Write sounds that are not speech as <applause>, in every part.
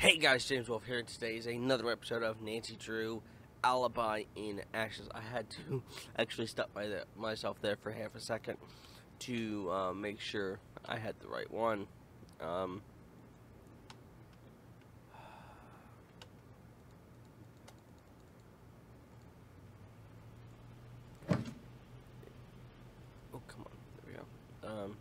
Hey guys, James Wolf here, today is another episode of Nancy Drew Alibi in Ashes. I had to <laughs> actually stop by the, myself there for half a second to uh, make sure I had the right one. Um, oh, come on. There we go. Um,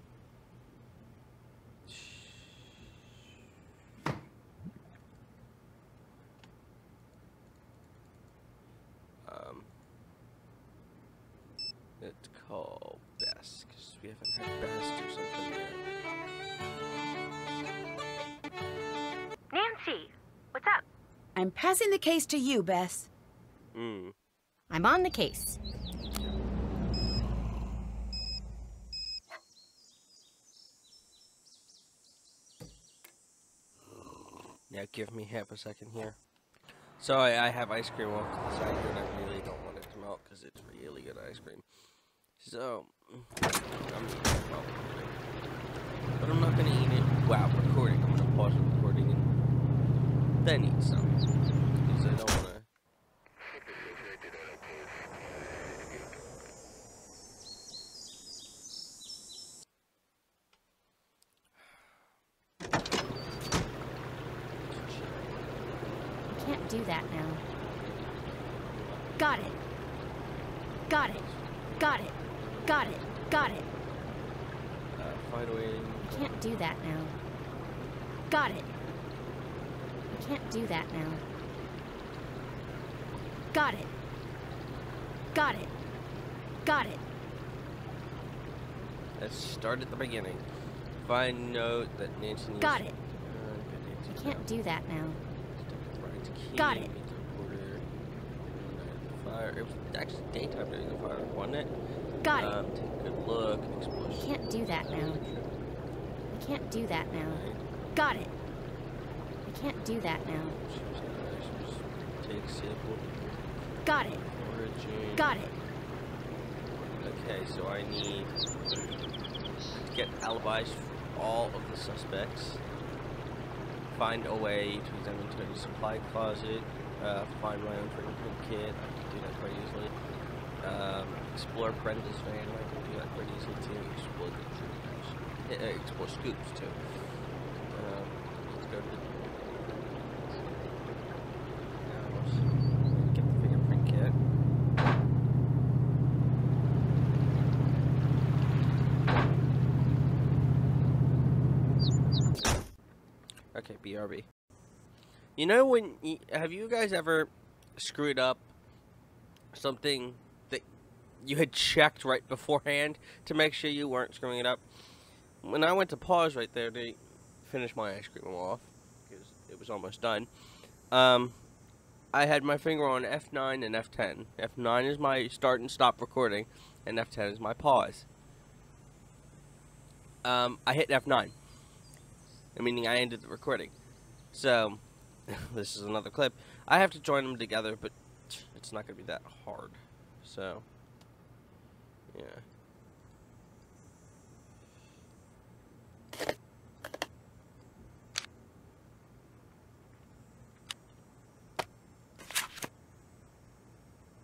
um, it's Bess, because we haven't had Bess or something yet. Nancy, what's up? I'm passing the case to you, Bess. Hmm. I'm on the case. Now give me half a second here. So I, I have ice cream off to the side here, and I really don't want it to melt because it's really good ice cream. So, I'm but I'm not gonna eat it while recording. I'm gonna pause the recording and then eat some because I don't wanna. I can't do that now. Got it. Got it. Got it. Got it. Got it. Uh, find a way. I can't do that now. Got it. I can't do that now. Got it. Got it. Got it. Let's start at the beginning. Find note that Nancy needs. Got it. Uh, I can't do that now. Got it. meet the reporter, ignite the Fire. It was actually daytime during the fire, wasn't it? Got it. Um, take a good look. I can't do that now. I can't do that now. Got it. I can't do that now. Take sample. Got it. Got it. Okay, so I need to get alibis for all of the suspects. Find a way to them into the supply closet. Uh, find my own fingerprint kit. I can do that quite easily. Um, explore Brenda's van. I can do that quite easily too. Explore the uh, explore scoops too. Um, let's go to the house. Get the fingerprint kit. Okay, BRB. You know when you, have you guys ever screwed up something that you had checked right beforehand to make sure you weren't screwing it up? When I went to pause right there to finish my ice cream off because it was almost done, um, I had my finger on F9 and F10. F9 is my start and stop recording, and F10 is my pause. Um, I hit F9 meaning I ended the recording. So, <laughs> this is another clip. I have to join them together, but it's not going to be that hard. So, yeah.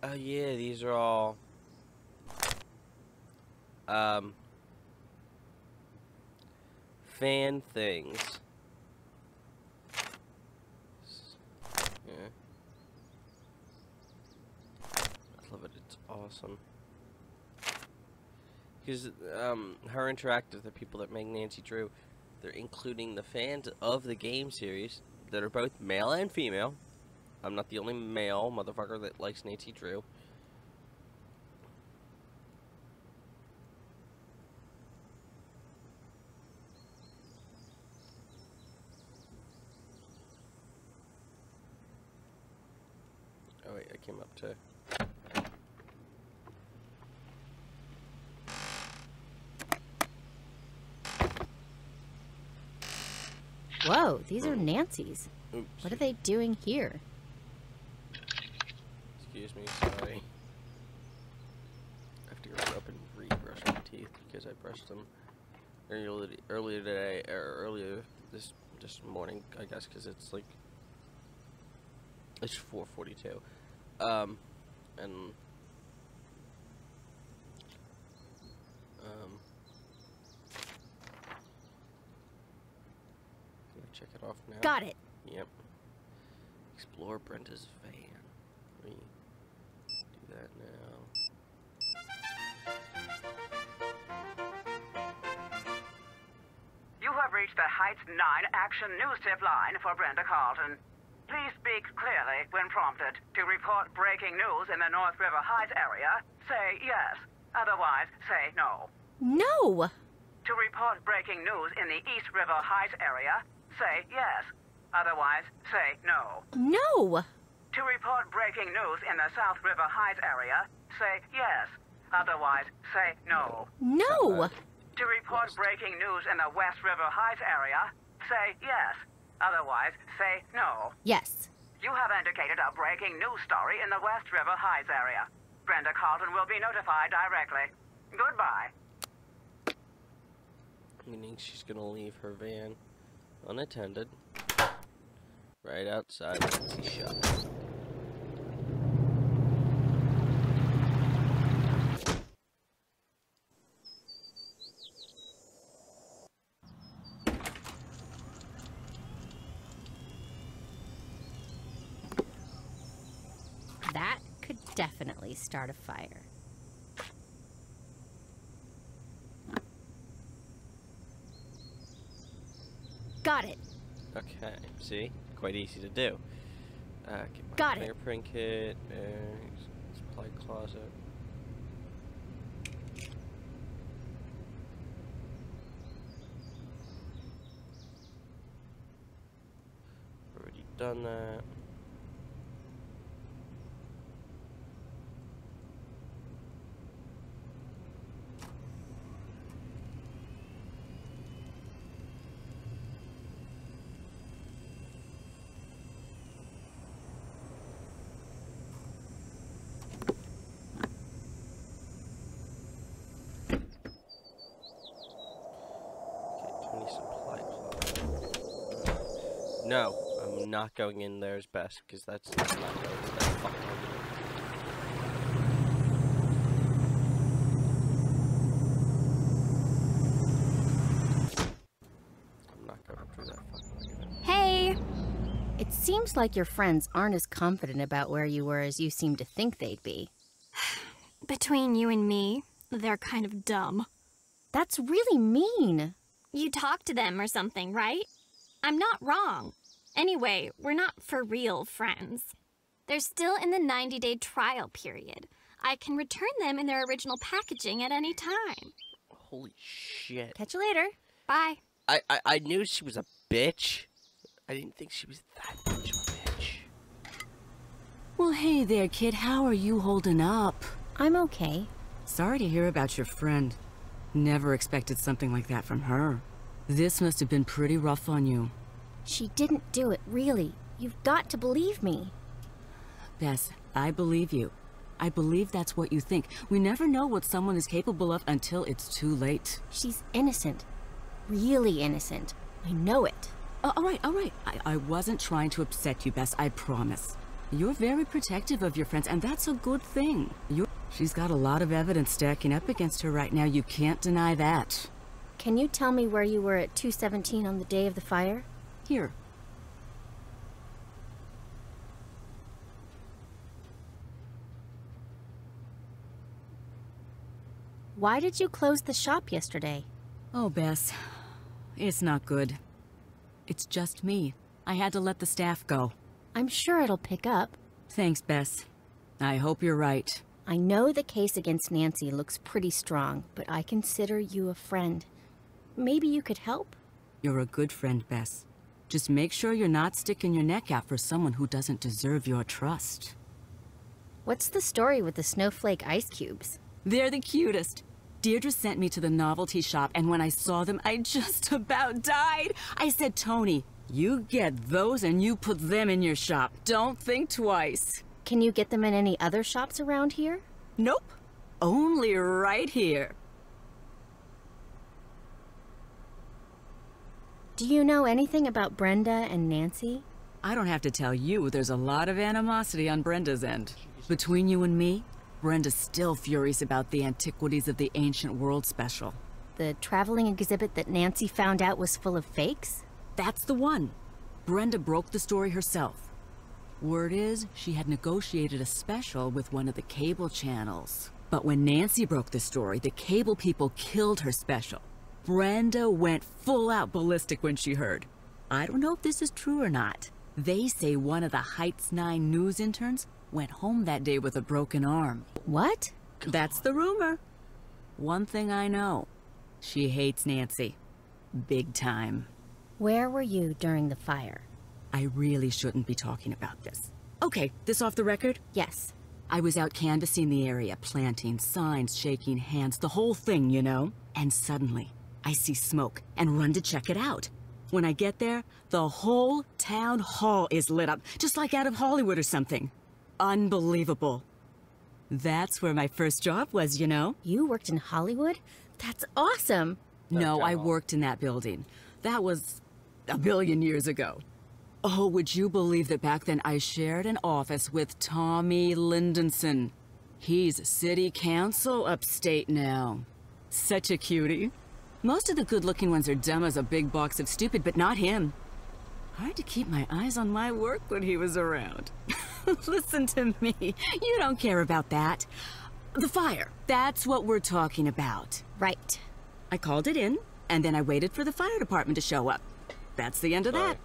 Oh yeah, these are all um fan things. Yeah. I love it. It's awesome. Because um, her interactive, the people that make Nancy Drew, they're including the fans of the game series that are both male and female. I'm not the only male motherfucker that likes Nancy Drew. Oh wait, I came up to. Whoa, these are Nancy's. Oops. What are they doing here? Excuse me, sorry. I have to go up and rebrush my teeth because I brushed them earlier earlier today or earlier this this morning, I guess, because it's like it's 4:42. Um, and um, gonna check it off now. Got it. Yep. Explore Brenda's van. Let me do that now. You have reached the Heights 9 Action News Tip line for Brenda Carlton. Please speak clearly when prompted. To report breaking news in the North River Heights area, say yes. Otherwise, say no. No! To report breaking news in the East River Heights area, say yes. Otherwise, say no. No! To report breaking news in the South River Heights area, say yes. Otherwise, say no. No! To report breaking news in the West River Heights area, say yes. Otherwise, say no. Yes. You have indicated a breaking news story in the West River Heights area. Brenda Carlton will be notified directly. Goodbye. Meaning she's gonna leave her van unattended right outside the shop. That could definitely start a fire. Got it. Okay, see? Quite easy to do. Uh, get my Got it. fingerprint kit, uh, supply closet. Already done that. Okay, supply closet. No, I'm not going in there as Bess because that's not going that fucking argument. I'm not going through that fucking. Hey! It seems like your friends aren't as confident about where you were as you seem to think they'd be. <sighs> Between you and me, they're kind of dumb. That's really mean. You talk to them or something, right? I'm not wrong. Anyway, we're not for real friends. They're still in the 90 day trial period. I can return them in their original packaging at any time. Holy shit. Catch you later. Bye. I, I, I knew she was a bitch. I didn't think she was that much of a bitch. Well, hey there, kid. How are you holding up? I'm okay. Sorry to hear about your friend. Never expected something like that from her. This must have been pretty rough on you. She didn't do it, really. You've got to believe me. Bess, I believe you. I believe that's what you think. We never know what someone is capable of until it's too late. She's innocent. Really innocent. I know it. Uh, all right, all right. I, I wasn't trying to upset you, Bess, I promise. You're very protective of your friends, and that's a good thing. you she's got a lot of evidence stacking up against her right now. You can't deny that. Can you tell me where you were at 217 on the day of the fire? Here, Why did you close the shop yesterday? Oh, Bess. It's not good. It's just me. I had to let the staff go. I'm sure it'll pick up. Thanks, Bess. I hope you're right. I know the case against Nancy looks pretty strong, but I consider you a friend. Maybe you could help? You're a good friend, Bess. Just make sure you're not sticking your neck out for someone who doesn't deserve your trust. What's the story with the snowflake ice cubes? They're the cutest. Deirdre sent me to the novelty shop, and when I saw them, I <laughs> just about died. I said, Tony, you get those and you put them in your shop. Don't think twice. Can you get them in any other shops around here? Nope. Only right here. Do you know anything about Brenda and Nancy? I don't have to tell you, there's a lot of animosity on Brenda's end. Between you and me, Brenda's still furious about the Antiquities of the Ancient World special. The traveling exhibit that Nancy found out was full of fakes? That's the one. Brenda broke the story herself. Word is, she had negotiated a special with one of the cable channels. But when Nancy broke the story, the cable people killed her special. Brenda went full out ballistic when she heard. I don't know if this is true or not. They say one of the Heights 9 news interns went home that day with a broken arm. What? That's the rumor. One thing I know. She hates Nancy. Big time. Where were you during the fire? I really shouldn't be talking about this. Okay, this off the record? Yes. I was out canvassing the area, planting signs, shaking hands, the whole thing, you know? And suddenly, I see smoke and run to check it out. When I get there, the whole town hall is lit up, just like out of Hollywood or something. Unbelievable. That's where my first job was, you know? You worked in Hollywood? That's awesome. No, I worked in that building. That was a billion years ago. Oh, would you believe that back then I shared an office with Tommy Lindenson? He's city council upstate now. Such a cutie. Most of the good-looking ones are dumb as a big box of stupid, but not him. Hard to keep my eyes on my work when he was around. <laughs> Listen to me. You don't care about that. The fire. That's what we're talking about. Right. I called it in, and then I waited for the fire department to show up. That's the end of that.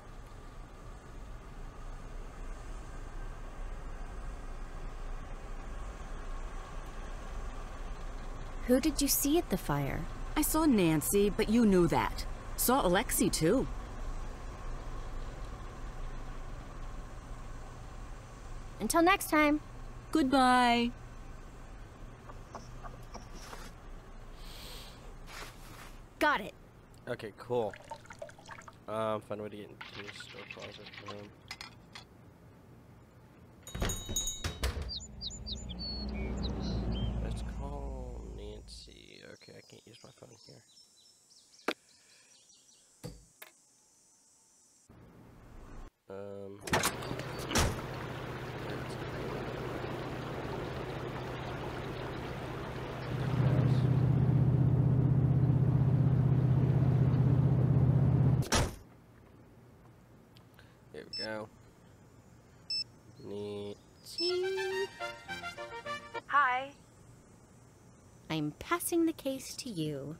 Who did you see at the fire? I saw Nancy, but you knew that. Saw Alexi, too. Until next time. Goodbye. Got it. Okay, cool. Um, find a way to get into the store closet. Um, let's call Nancy. Okay, I can't use my phone here. Um. There we go. Nancy. I'm passing the case to you.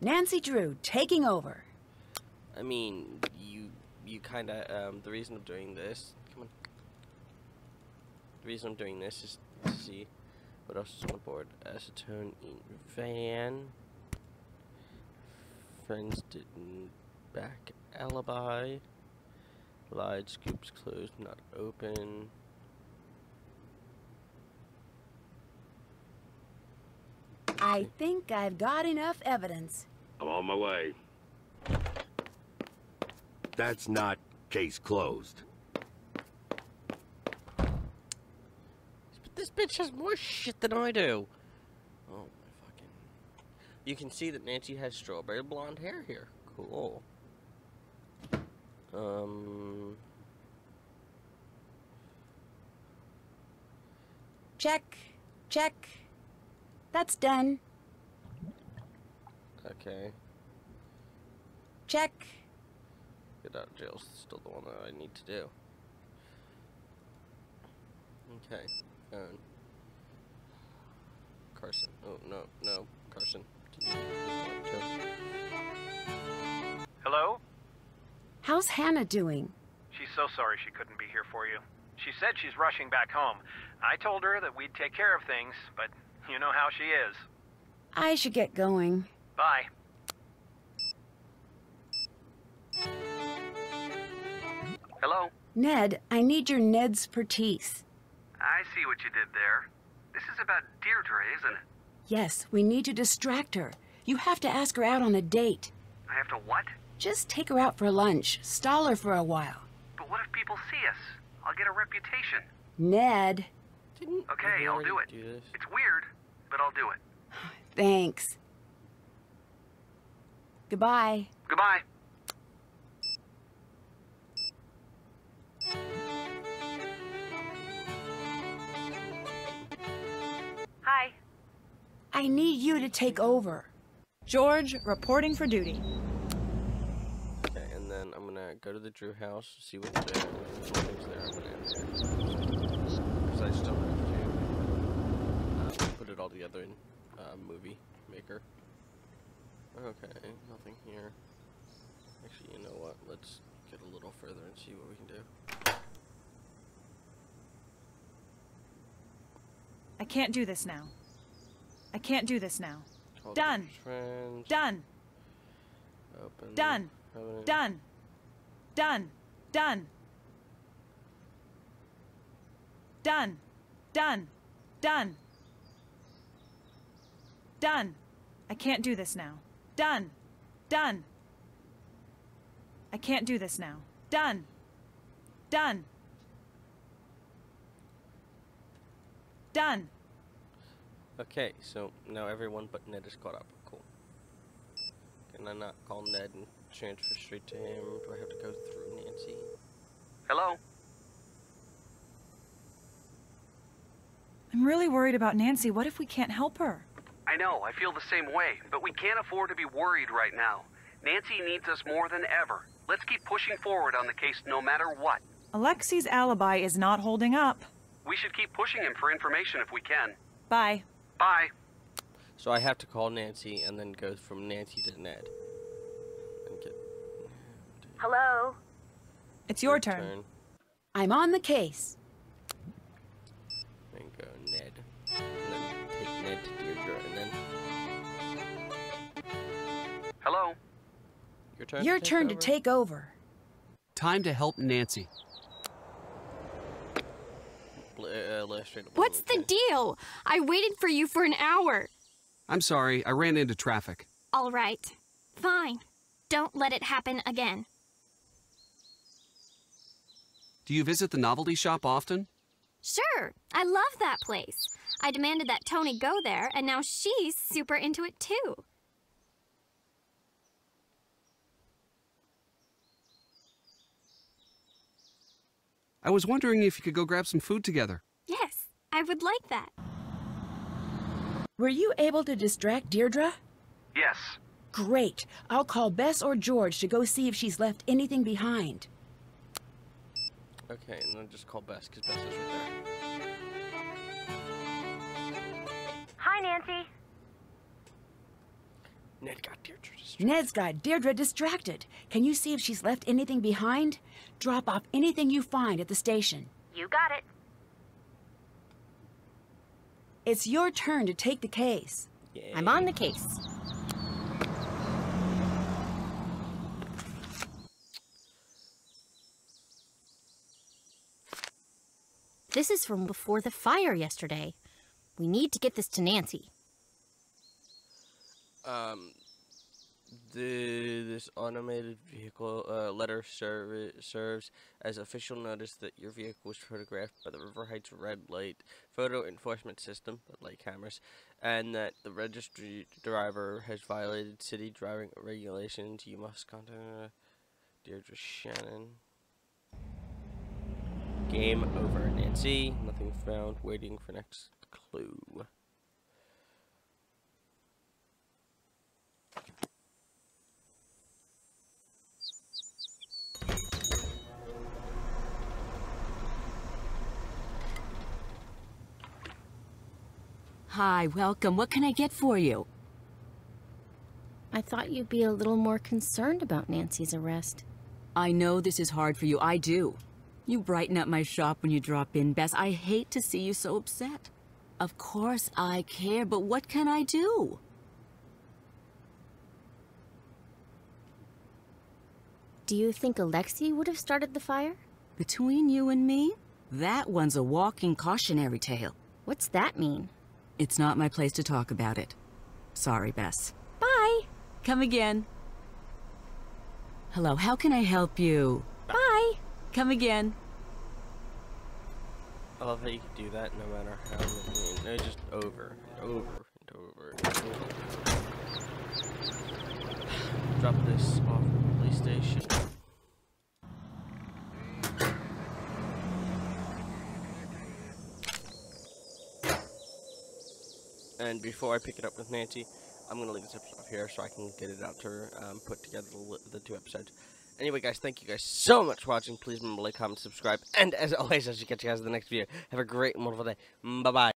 Nancy Drew taking over. I mean, you you kind of um, the reason I'm doing this. Come on. The reason I'm doing this is to see what else is on the board. Acetone van. Friends didn't back alibi. Lied scoops closed, not open. I think I've got enough evidence. I'm on my way. That's not case closed. But this bitch has more shit than I do. Oh my fucking. You can see that Nancy has strawberry blonde hair here. Cool. Um. Check. Check. That's done. Okay. Check. Get out of jail's still the one that I need to do. Okay. Phone. Carson. Oh no, no, Carson. Hello? How's Hannah doing? She's so sorry she couldn't be here for you. She said she's rushing back home. I told her that we'd take care of things, but you know how she is. I should get going. Bye. Hello? Ned, I need your Ned's Pertice. I see what you did there. This is about Deirdre, isn't it? Yes, we need to distract her. You have to ask her out on a date. I have to what? Just take her out for lunch. Stall her for a while. But what if people see us? I'll get a reputation. Ned, couldn't... Okay, I'll do it. Do it's weird, but I'll do it. <sighs> Thanks. Goodbye. Goodbye. Hi. I need you to take over. George, reporting for duty. Okay, and then I'm gonna go to the Drew house, see what's there. Nothing's there, I'm gonna end there. Because I still have to uh, put it all together in uh, Movie Maker. Okay, nothing here. Actually, you know what? Let's get a little further and see what we can do. I can't do this now. I can't do this now. Done. Done. open, Done. Done. Done. Done. Done. Done. Done. Done. I can't do this now. Done. Done. I can't do this now. Done. Done. Done. Okay, so now everyone but Ned is caught up. Cool. Can I not call Ned and transfer straight to him? Do I have to go through Nancy? Hello? I'm really worried about Nancy. What if we can't help her? I know, I feel the same way, but we can't afford to be worried right now. Nancy needs us more than ever. Let's keep pushing forward on the case no matter what. Alexi's alibi is not holding up. We should keep pushing him for information if we can. Bye. Bye. So I have to call Nancy and then go from Nancy to Ned. And get Hello? It's your turn. I'm on the case. Then go Ned. And then take Ned to Deirdre and then Hello? your turn. Your to take turn to take over. Time to help Nancy. Bl- uh, illustrate it What's the deal? I waited for you for an hour. I'm sorry, I ran into traffic. All right. Fine. Don't let it happen again. Do you visit the novelty shop often? Sure. I love that place. I demanded that Tony go there, and now she's super into it too. I was wondering if you could go grab some food together. Yes, I would like that. Were you able to distract Deirdre? Yes. Great. I'll call Bess or George to go see if she's left anything behind. Okay, and then just call Bess because Bess is right there. Hi, Nancy. Ned got Deirdre distracted. Ned's got Deirdre distracted. Can you see if she's left anything behind? Drop off anything you find at the station. You got it. It's your turn to take the case. I'm on the case. This is from before the fire yesterday. We need to get this to Nancy. Um, the this automated vehicle uh, letter serv- serves as official notice that your vehicle was photographed by the River Heights Red Light Photo Enforcement System, light cameras, and that the registry driver has violated city driving regulations. You must contact uh, Deirdre Shannon. Game over, Nancy. Nothing found. Waiting for next clue. Hi, welcome. What can I get for you? I thought you'd be a little more concerned about Nancy's arrest. I know this is hard for you. I do. You brighten up my shop when you drop in, Bess. I hate to see you so upset. Of course I care, but what can I do? Do you think Alexei would have started the fire? Between you and me, that one's a walking cautionary tale. What's that mean? It's not my place to talk about it. Sorry, Bess. Bye. Come again. Hello, how can I help you? Come again. I love how you can do that no matter how many, no, just over and over and over. Drop this off at the police station. And before I pick it up with Nancy, I'm gonna leave this episode off here so I can get it out to her, um, put together the, the two episodes. Anyway, guys, thank you guys so much for watching. Please remember to like, comment, subscribe, and as always, I shall catch you guys in the next video. Have a great and wonderful day. Bye bye.